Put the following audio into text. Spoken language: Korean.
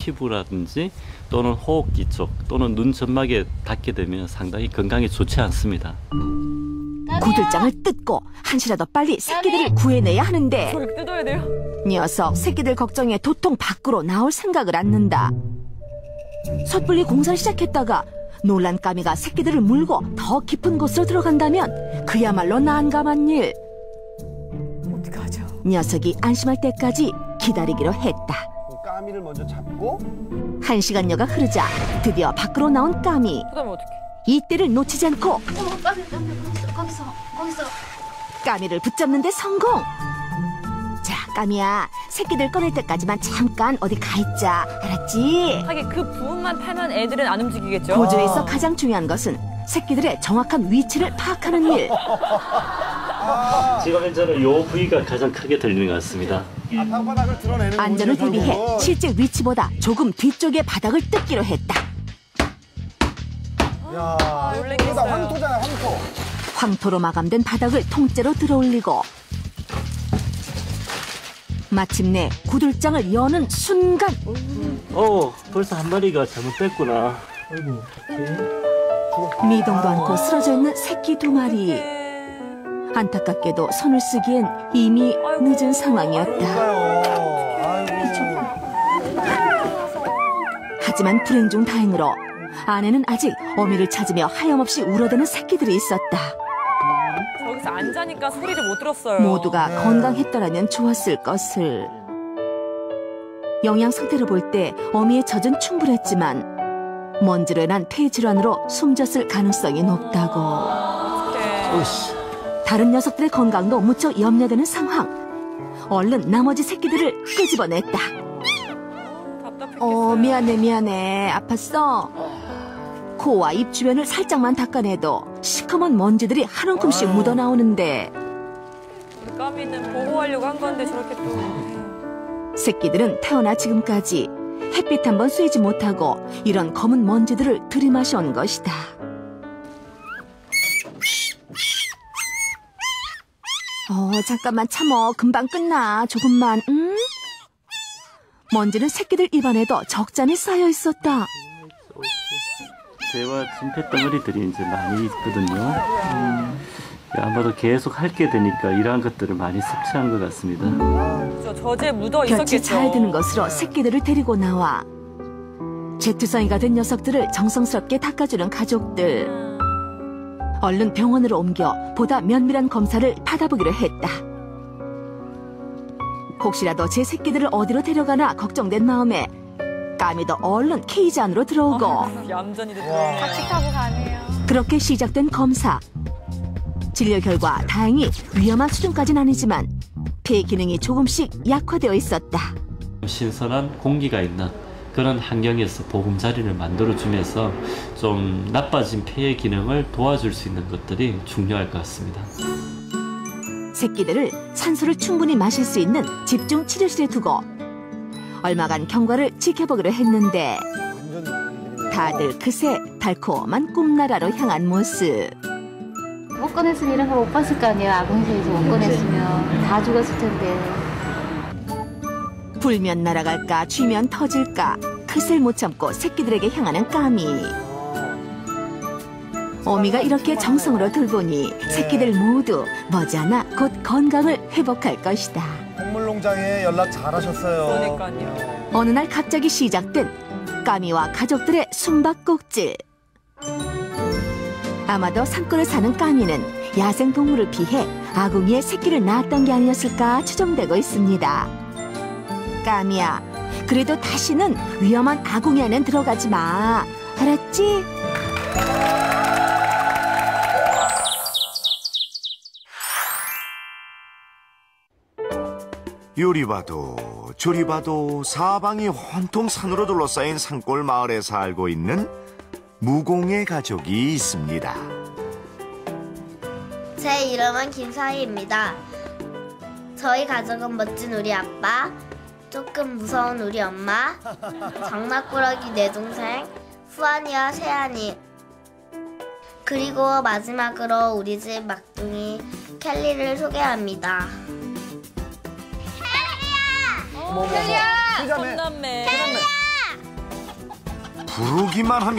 피부라든지 또는 호흡기 쪽 또는 눈 점막에 닿게 되면 상당히 건강에 좋지 않습니다. 구들장을 뜯고 한시라도 빨리 새끼들을 구해내야 하는데 저를 뜯어야 돼요? 녀석 새끼들 걱정에 도통 밖으로 나올 생각을 않는다. 섣불리 공사를 시작했다가 놀란 까미가 새끼들을 물고 더 깊은 곳으로 들어간다면 그야말로 난감한 일. 어떡하죠? 녀석이 안심할 때까지 기다리기로 했다. 까미를 먼저 잡고 한 시간여가 흐르자 드디어 밖으로 나온 까미. 그다음에 어떡해? 이때를 놓치지 않고 어머, 까미, 까미, 거기서, 거기서, 거기서. 까미를 붙잡는데 성공. 자, 까미야, 새끼들 꺼낼 때까지만 잠깐 어디 가 있자. 알았지? 하긴 그 부분만 팔면 애들은 안 움직이겠죠? 구조에서 가장 중요한 것은 새끼들의 정확한 위치를 파악하는 일. 지금 현재는 요 부위가 가장 크게 들리는 것 같습니다. 아, 안전을 대비해 결국은. 실제 위치보다 조금 뒤쪽의 바닥을 뜯기로 했다. 야, 놀라겠어요. 이거 다 황토잖아, 황토. 황토로 마감된 바닥을 통째로 들어올리고 마침내 구들장을 여는 순간 어, 벌써 한 마리가 잘못 뺐구나. 아이고, 미동도 않고 쓰러져 있는 새끼 두 마리. 안타깝게도 손을 쓰기엔 이미 늦은 상황이었다. 하지만 불행 중 다행으로 아내는 아직 어미를 찾으며 하염없이 울어대는 새끼들이 있었다. 저기서 안 자니까 소리를 못 들었어요. 모두가 네. 건강했더라면 좋았을 것을. 영양 상태로 볼때 어미의 젖은 충분했지만 먼지로 인한 폐 질환으로 숨졌을 가능성이 높다고. 으쌰. 다른 녀석들의 건강도 무척 염려되는 상황. 얼른 나머지 새끼들을 끄집어냈다. 어, 미안해, 미안해. 아팠어? 코와 입 주변을 살짝만 닦아내도 시커먼 먼지들이 한 움큼씩 아유. 묻어나오는데 까미는 보호하려고 한 건데 저렇게 또. 새끼들은 태어나 지금까지 햇빛 한 번 쐬지 못하고 이런 검은 먼지들을 들이마셔온 것이다. 어, 잠깐만 참어. 금방 끝나. 조금만, 응? 먼지는 새끼들 입안에도 적잖이 쌓여 있었다. 대와 진폐 덩어리들이 이제 많이 있거든요. 음, 아마도 계속 핥게 되니까 이러한 것들을 많이 섭취한 것 같습니다. 저 저제 묻어 있었겠죠. 잘 드는 것으로 새끼들을 데리고 나와 제투성이가 된 녀석들을 정성스럽게 닦아주는 가족들. 음, 얼른 병원으로 옮겨 보다 면밀한 검사를 받아보기로 했다. 혹시라도 제 새끼들을 어디로 데려가나 걱정된 마음에 까미도 얼른 케이지 안으로 들어오고 얌전히 들어오네. 같이 타고 가네요. 그렇게 시작된 검사. 진료 결과 다행히 위험한 수준까지는 아니지만 폐 기능이 조금씩 약화되어 있었다. 신선한 공기가 있는 그런 환경에서 보금자리를 만들어주면서 좀 나빠진 폐의 기능을 도와줄 수 있는 것들이 중요할 것 같습니다. 새끼들을 산소를 충분히 마실 수 있는 집중 치료실에 두고 얼마간 경과를 지켜보기로 했는데 다들 그새 달콤한 꿈나라로 향한 모습. 못 꺼냈으면 이런 걸못 봤을 거 아니에요. 아궁이에서 못 꺼냈으면 다 죽었을 텐데. 불면 날아갈까 쥐면 터질까 그슬 못 참고 새끼들에게 향하는 까미. 어미가 이렇게 정성으로 돌보니 새끼들 모두 머지않아 곧 건강을 회복할 것이다. 동물농장에 연락 잘하셨어요. 그러니까요. 어느 날 갑자기 시작된 까미와 가족들의 숨바꼭질. 아마도 산골에 사는 까미는 야생 동물을 피해 아궁이에 새끼를 낳았던 게 아니었을까 추정되고 있습니다. 까미야, 그래도 다시는 위험한 아궁이 안엔 들어가지 마. 알았지? 요리 봐도 조리 봐도 사방이 온통 산으로 둘러싸인 산골 마을에 살고 있는 무공의 가족이 있습니다. 제 이름은 김사희입니다. 저희 가족은 멋진 우리 아빠, 조금 무서운 우리 엄마, 장난꾸러기 내 동생, 후안이와 세안이, 그리고 마지막으로 우리 집 막둥이 켈리를 소개합니다. 어머. 세자매. 손남매. 부르기만 하면